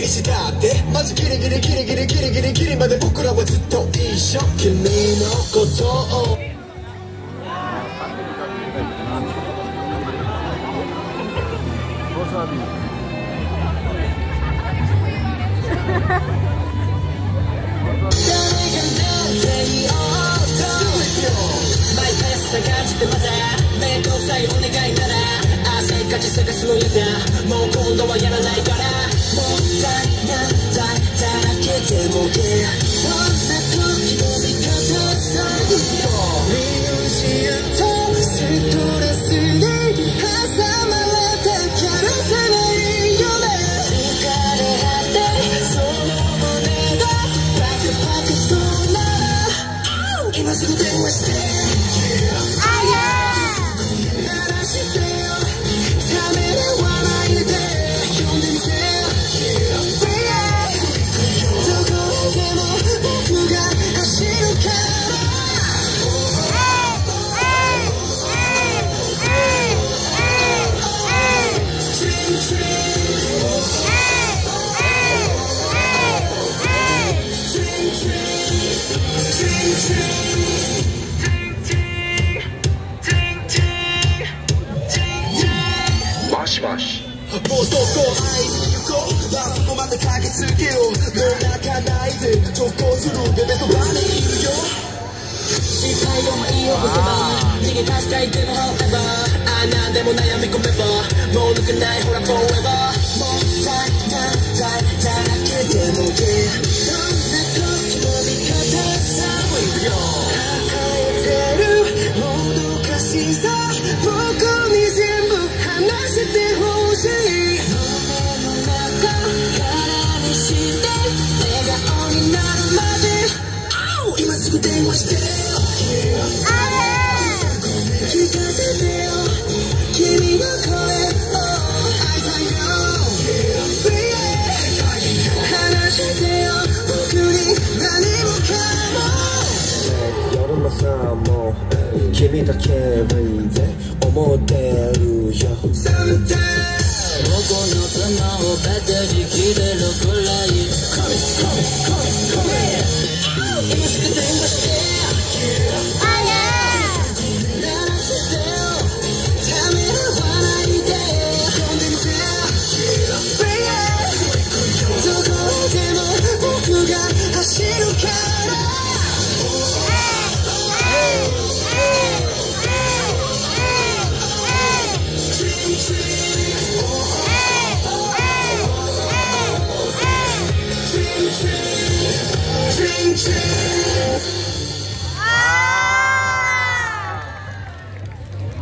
リギリギリギリギリギリまで僕らはずっと一緒君のことをマイペースな感じでまた面倒くさいお願いなら汗かち探すのやだもう今度はやらないからら今すぐ電話会いに行こうあそこまで駆けつけよう。もう泣かないで直行するベベそばにいるよ失敗を言い起こせば逃げ出したいでも However ああなんでも悩み込めばもう抜けない。ほら Forever 君だけでいいぜ。思ってるよ。僕のスマホバッテリー切れるくらい